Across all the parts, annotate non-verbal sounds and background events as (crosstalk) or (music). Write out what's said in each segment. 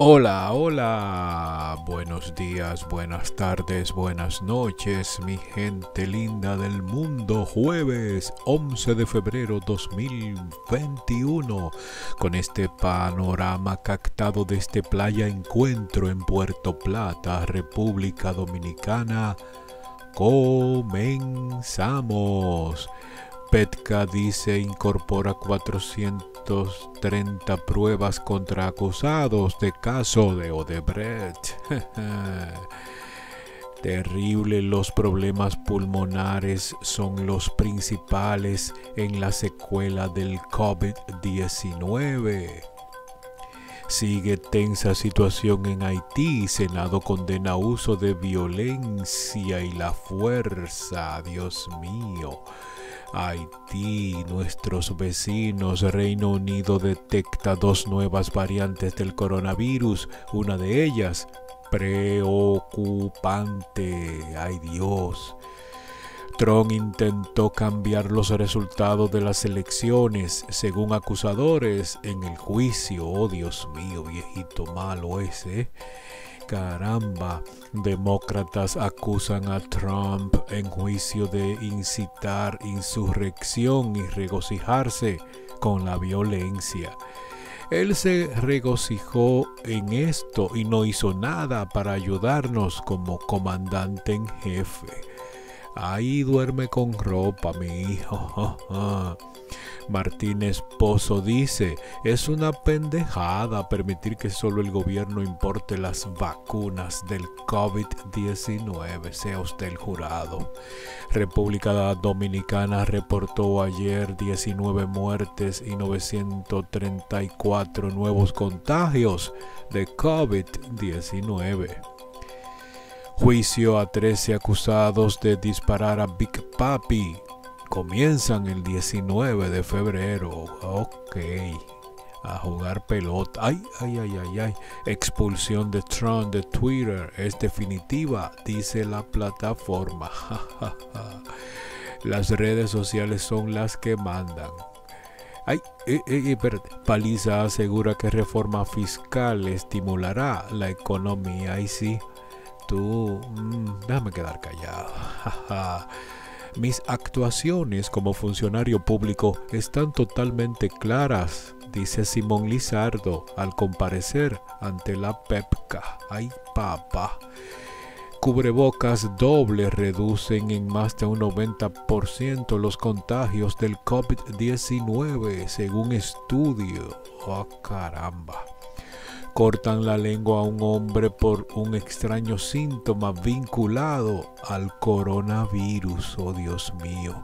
Hola, hola, buenos días, buenas tardes, buenas noches, mi gente linda del mundo, jueves 11 de febrero 2021, con este panorama captado desde Playa Encuentro en Puerto Plata, República Dominicana, comenzamos. Petka dice incorpora 430 pruebas contra acusados de caso de Odebrecht. (laughs) Terrible, los problemas pulmonares son los principales en la secuela del COVID-19. Sigue tensa situación en Haití. Senado condena uso de violencia y la fuerza. Dios mío. Haití, nuestros vecinos, Reino Unido detecta dos nuevas variantes del coronavirus, una de ellas preocupante. Ay Dios. Trump intentó cambiar los resultados de las elecciones según acusadores en el juicio. Oh Dios mío, viejito malo ese. Caramba, demócratas acusan a Trump en juicio de incitar insurrección y regocijarse con la violencia. Él se regocijó en esto y no hizo nada para ayudarnos como comandante en jefe. Ahí duerme con ropa, mi hijo. (laughs) Martínez Pozo dice, es una pendejada permitir que solo el gobierno importe las vacunas del COVID-19, sea usted el jurado. República Dominicana reportó ayer 19 muertes y 934 nuevos contagios de COVID-19. Juicio a 13 acusados de disparar a Big Papi comienzan el 19 de febrero. Ok. A jugar pelota. Ay, ay, ay, ay, ay. Expulsión de Trump de Twitter es definitiva, dice la plataforma. (laughs) las redes sociales son las que mandan. Ay, eh, eh, eh. Paliza asegura que reforma fiscal estimulará la economía. Ay, sí. Tú, mm, déjame quedar callado. (laughs) Mis actuaciones como funcionario público están totalmente claras, dice Simón Lizardo al comparecer ante la PEPCA. ¡Ay, papá! Cubrebocas doble reducen en más de un 90% los contagios del COVID-19, según estudio. ¡Oh, caramba! Cortan la lengua a un hombre por un extraño síntoma vinculado al coronavirus. Oh Dios mío.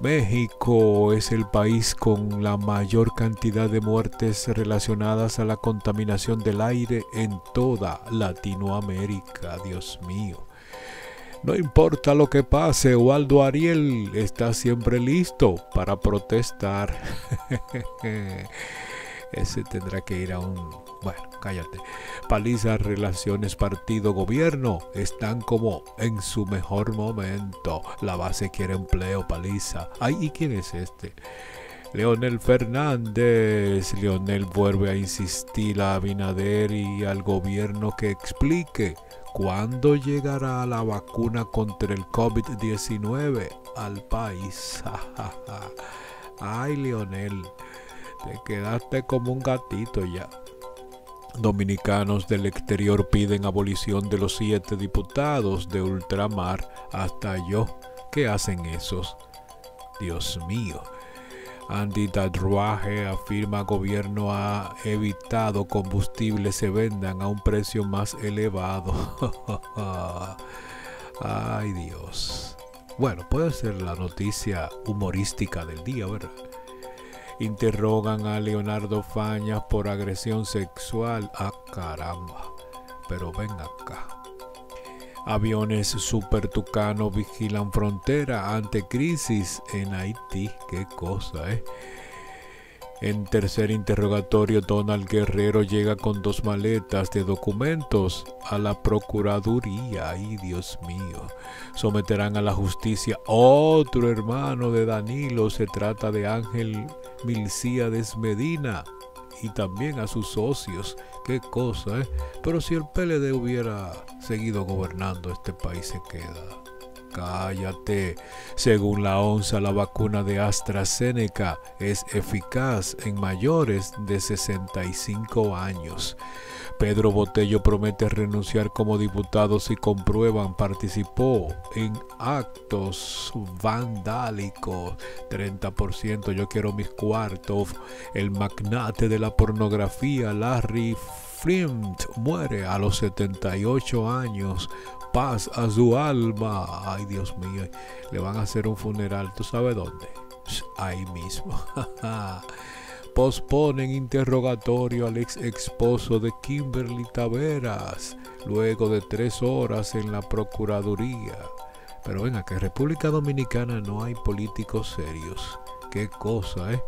México es el país con la mayor cantidad de muertes relacionadas a la contaminación del aire en toda Latinoamérica. Dios mío. No importa lo que pase, Waldo Ariel está siempre listo para protestar. (laughs) Ese tendrá que ir a un bueno, cállate. Paliza, relaciones, partido, gobierno están como en su mejor momento. La base quiere empleo, paliza. Ay, ¿y quién es este? Leonel Fernández. Leonel vuelve a insistir a Abinader y al gobierno que explique cuándo llegará la vacuna contra el COVID-19 al país. (laughs) Ay, Leonel, te quedaste como un gatito ya. Dominicanos del exterior piden abolición de los siete diputados de ultramar hasta yo. ¿Qué hacen esos? Dios mío. Andy Dadruaje afirma gobierno ha evitado combustibles se vendan a un precio más elevado. (laughs) Ay Dios. Bueno, puede ser la noticia humorística del día, ¿verdad? Interrogan a Leonardo Fañas por agresión sexual. Ah, caramba. Pero ven acá. Aviones Super Tucano vigilan frontera ante crisis en Haití. Qué cosa, ¿eh? En tercer interrogatorio, Donald Guerrero llega con dos maletas de documentos a la Procuraduría. Ay, Dios mío. Someterán a la justicia otro hermano de Danilo. Se trata de Ángel Milcíades Medina. Y también a sus socios. Qué cosa, ¿eh? Pero si el PLD hubiera seguido gobernando, este país se queda. Cállate. Según la ONSA, la vacuna de AstraZeneca es eficaz en mayores de 65 años. Pedro Botello promete renunciar como diputado si comprueban participó en actos vandálicos. 30%, yo quiero mis cuartos. El magnate de la pornografía, Larry Flint, muere a los 78 años paz a su alma. Ay, Dios mío, le van a hacer un funeral. ¿Tú sabes dónde? Ahí mismo. (laughs) Posponen interrogatorio al ex esposo de Kimberly Taveras luego de tres horas en la Procuraduría. Pero venga, que en República Dominicana no hay políticos serios. Qué cosa, ¿eh?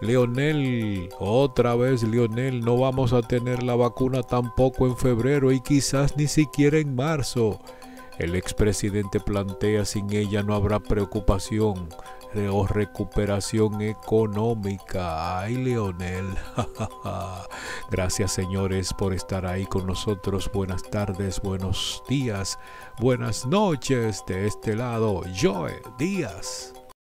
Leonel, otra vez Leonel, no vamos a tener la vacuna tampoco en febrero y quizás ni siquiera en marzo. El expresidente plantea sin ella no habrá preocupación o recuperación económica. Ay, Leonel. (laughs) Gracias, señores, por estar ahí con nosotros. Buenas tardes, buenos días, buenas noches. De este lado, Joe Díaz.